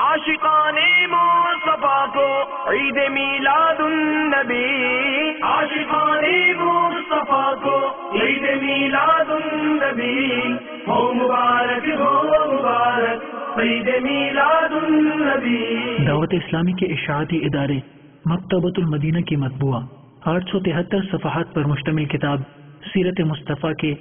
عاشقان مصطفیٰ کو عید میلاد النبی عاشقان مصطفیٰ کو عید میلاد النبی ہو مبارک ہو مبارک، عید میلاد النبی۔ دعوت اسلامی کے اشاعتی ادارے مکتبۃ المدینہ کی مطبوعہ، آٹھ سو تہتر صفحات پر مشتمل کتاب سیرت مصطفیٰ کے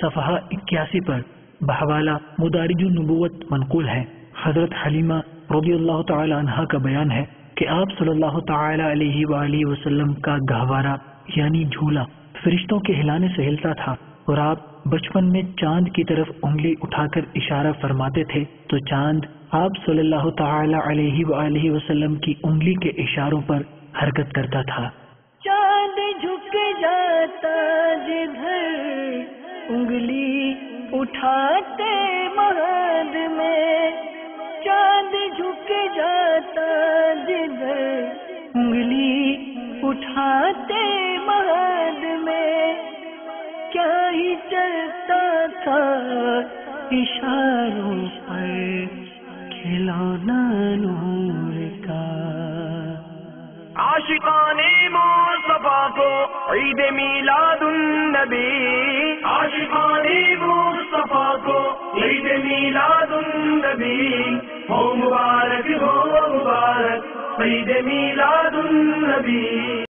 صفحہ اکیاسی پر بحوالہ مدارج النبوت منقول ہے۔ حضرت حلیمہ رضی اللہ تعالی عنہ کا بیان ہے کہ آپ صلی اللہ تعالی علیہ وآلہ وسلم کا گہوارہ یعنی جھولا فرشتوں کے ہلانے سے ہلتا تھا اور آپ بچپن میں چاند کی طرف انگلی اٹھا کر اشارہ فرماتے تھے تو چاند آپ صلی اللہ تعالی علیہ وآلہ وسلم کی انگلی کے اشاروں پر حرکت کرتا تھا۔ چاند جھک جاتا جدھر انگلی اٹھاتے چاند جھک جاتا جدھر انگلی اٹھاتے مہد میں۔ کیا ہی چلتا تھا اشاروں پر کھلونا نور کا۔ عاشقان مصطفیٰ کو عید میلاد النبی۔ عاشقان مصطفیٰ کو عید میلاد النبی۔ العيد ميلاد النبي.